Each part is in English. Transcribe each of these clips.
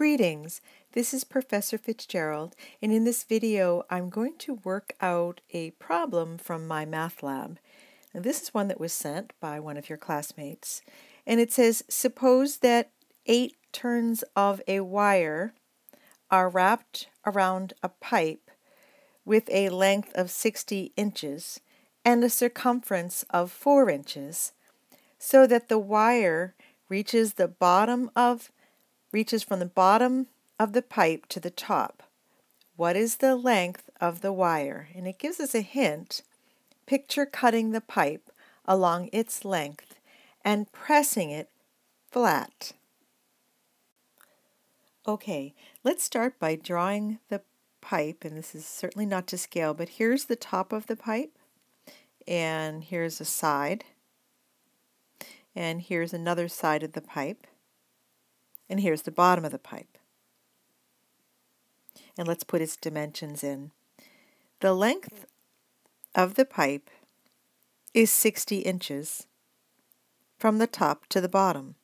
Greetings, this is Professor Fitzgerald and in this video I'm going to work out a problem from my math lab. Now, this is one that was sent by one of your classmates and it says suppose that eight turns of a wire are wrapped around a pipe with a length of 60 inches and a circumference of 4 inches so that the wire reaches the bottom of reaches from the bottom of the pipe to the top. What is the length of the wire? And it gives us a hint. Picture cutting the pipe along its length and pressing it flat. Okay, let's start by drawing the pipe, and this is certainly not to scale, but here's the top of the pipe, and here's a side, and here's another side of the pipe. And here's the bottom of the pipe. And let's put its dimensions in. The length of the pipe is 60 inches from the top to the bottom.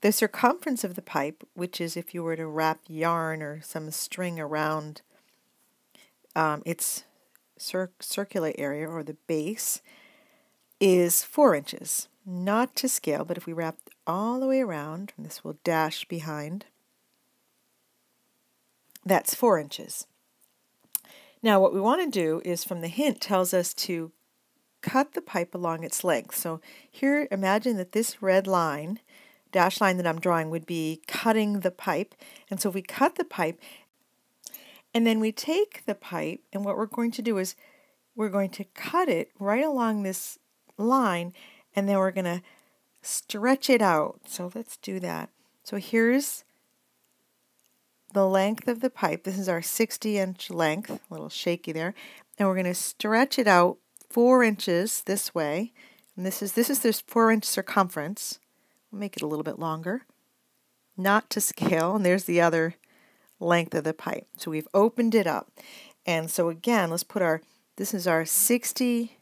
The circumference of the pipe, which is if you were to wrap yarn or some string around um, its cir circular area or the base, is 4 inches. Not to scale, but if we wrap all the way around, and this will dash behind. That's four inches. Now what we want to do is from the hint tells us to cut the pipe along its length. So here imagine that this red line, dash line that I'm drawing would be cutting the pipe. And so we cut the pipe and then we take the pipe and what we're going to do is we're going to cut it right along this line and then we're going to stretch it out. So let's do that. So here's the length of the pipe. This is our 60 inch length, a little shaky there. And we're going to stretch it out four inches this way. And this is this is this four inch circumference. We'll make it a little bit longer. Not to scale. And there's the other length of the pipe. So we've opened it up. And so again, let's put our, this is our 60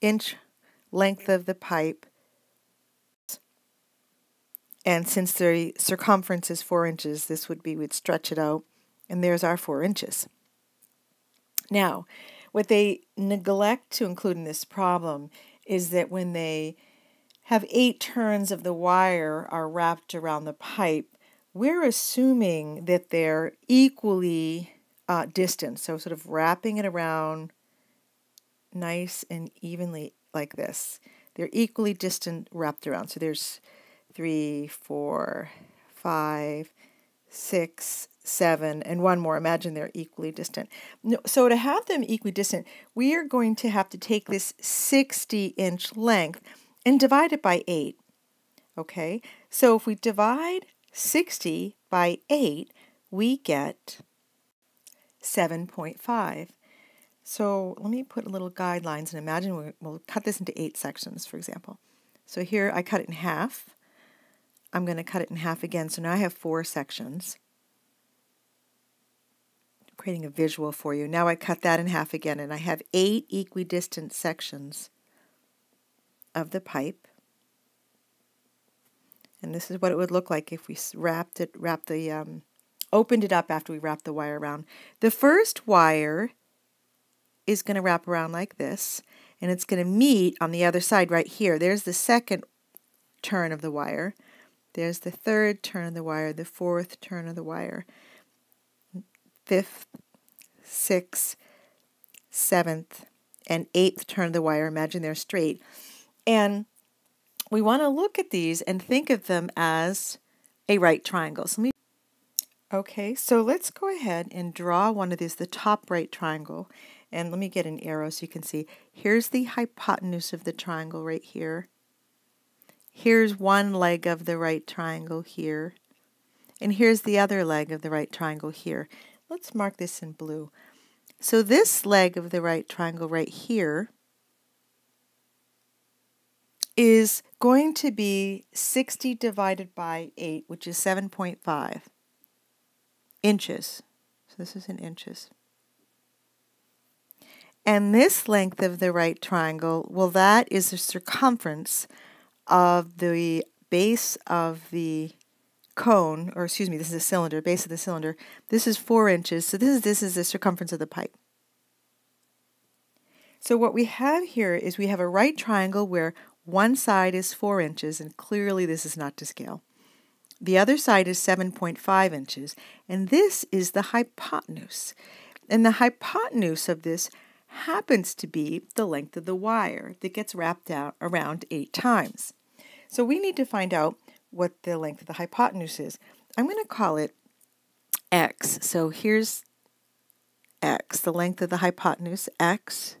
inch length of the pipe and since the circumference is 4 inches, this would be, we'd stretch it out, and there's our 4 inches. Now, what they neglect to include in this problem is that when they have eight turns of the wire are wrapped around the pipe, we're assuming that they're equally uh, distant. So sort of wrapping it around nice and evenly like this. They're equally distant wrapped around. So there's three, four, five, six, seven, and one more. Imagine they're equally distant. So to have them equidistant, we are going to have to take this 60 inch length and divide it by 8. Okay, so if we divide 60 by 8, we get 7.5. So let me put a little guidelines and imagine we'll cut this into eight sections, for example. So here I cut it in half. I'm going to cut it in half again. So now I have four sections. I'm creating a visual for you. Now I cut that in half again and I have eight equidistant sections of the pipe. And this is what it would look like if we wrapped it, wrapped the, um, opened it up after we wrapped the wire around. The first wire is going to wrap around like this, and it's going to meet on the other side right here. There's the second turn of the wire. There's the third turn of the wire, the fourth turn of the wire, fifth, sixth, seventh, and eighth turn of the wire. Imagine they're straight. And we want to look at these and think of them as a right triangle. So let me okay, so let's go ahead and draw one of these, the top right triangle. And let me get an arrow so you can see. Here's the hypotenuse of the triangle right here. Here's one leg of the right triangle here. And here's the other leg of the right triangle here. Let's mark this in blue. So this leg of the right triangle right here is going to be 60 divided by 8, which is 7.5 inches. So this is in inches. And this length of the right triangle, well, that is the circumference of the base of the cone, or excuse me, this is a cylinder, base of the cylinder. This is four inches, so this is, this is the circumference of the pipe. So what we have here is we have a right triangle where one side is four inches, and clearly this is not to scale. The other side is 7.5 inches, and this is the hypotenuse. And the hypotenuse of this happens to be the length of the wire that gets wrapped out around eight times. So we need to find out what the length of the hypotenuse is. I'm going to call it x. So here's x, the length of the hypotenuse, x.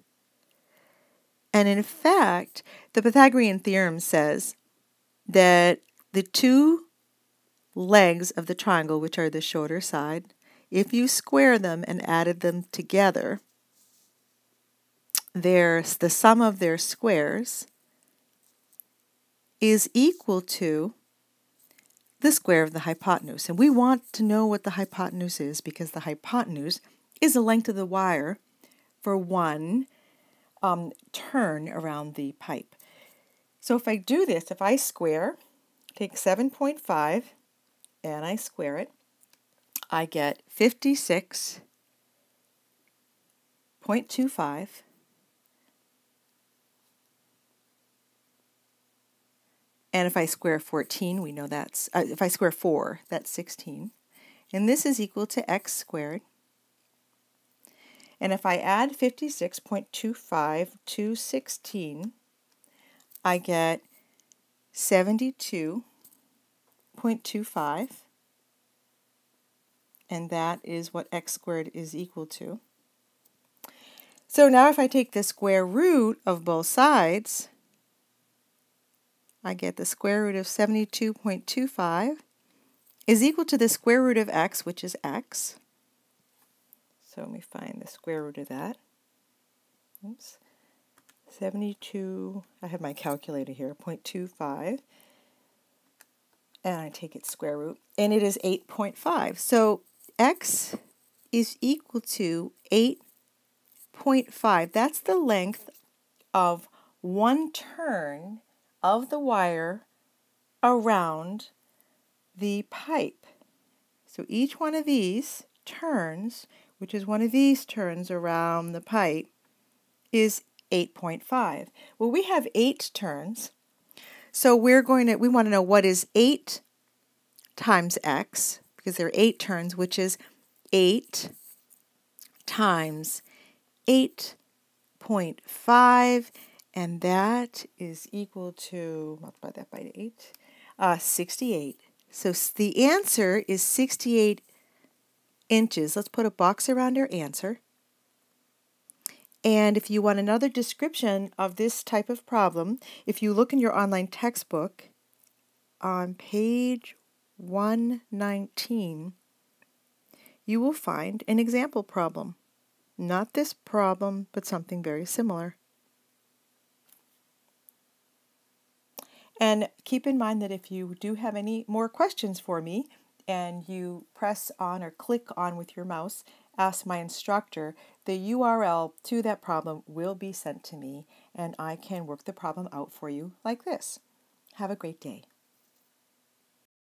And in fact, the Pythagorean theorem says that the two legs of the triangle, which are the shorter side, if you square them and added them together, there's the sum of their squares is equal to the square of the hypotenuse. And we want to know what the hypotenuse is because the hypotenuse is the length of the wire for one um, turn around the pipe. So if I do this, if I square, take 7.5 and I square it, I get 56.25 And if I square 14, we know that's, uh, if I square 4, that's 16. And this is equal to x squared. And if I add 56.25 to 16, I get 72.25. And that is what x squared is equal to. So now if I take the square root of both sides, I get the square root of 72.25 is equal to the square root of x, which is x. So let me find the square root of that. Oops. 72, I have my calculator here, 0.25. And I take its square root, and it is 8.5. So x is equal to 8.5. That's the length of one turn of the wire around the pipe. So each one of these turns, which is one of these turns around the pipe, is 8.5. Well, we have eight turns. So we're going to, we want to know what is 8 times x, because there are eight turns, which is 8 times 8.5 and that is equal to, multiply that by 8, uh, 68. So the answer is 68 inches. Let's put a box around our answer. And if you want another description of this type of problem, if you look in your online textbook on page 119, you will find an example problem. Not this problem, but something very similar. And keep in mind that if you do have any more questions for me and you press on or click on with your mouse, ask my instructor, the URL to that problem will be sent to me and I can work the problem out for you like this. Have a great day.